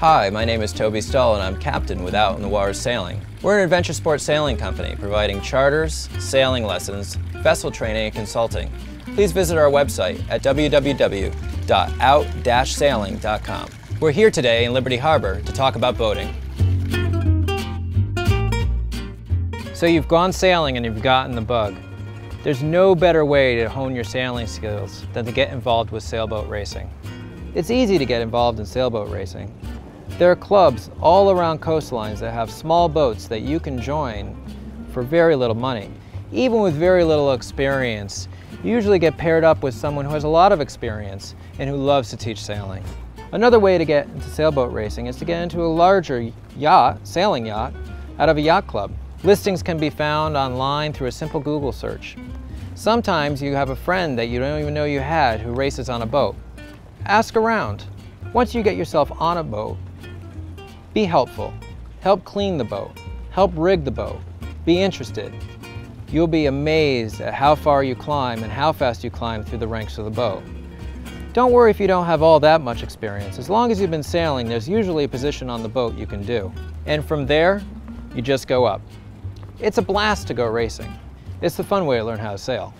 Hi, my name is Toby Stull and I'm captain with Out in the Waters Sailing. We're an adventure sports sailing company providing charters, sailing lessons, vessel training and consulting. Please visit our website at www.out-sailing.com. We're here today in Liberty Harbor to talk about boating. So you've gone sailing and you've gotten the bug. There's no better way to hone your sailing skills than to get involved with sailboat racing. It's easy to get involved in sailboat racing. There are clubs all around coastlines that have small boats that you can join for very little money. Even with very little experience, you usually get paired up with someone who has a lot of experience and who loves to teach sailing. Another way to get into sailboat racing is to get into a larger yacht, sailing yacht, out of a yacht club. Listings can be found online through a simple Google search. Sometimes you have a friend that you don't even know you had who races on a boat. Ask around. Once you get yourself on a boat, be helpful. Help clean the boat. Help rig the boat. Be interested. You'll be amazed at how far you climb and how fast you climb through the ranks of the boat. Don't worry if you don't have all that much experience. As long as you've been sailing, there's usually a position on the boat you can do. And from there, you just go up. It's a blast to go racing. It's the fun way to learn how to sail.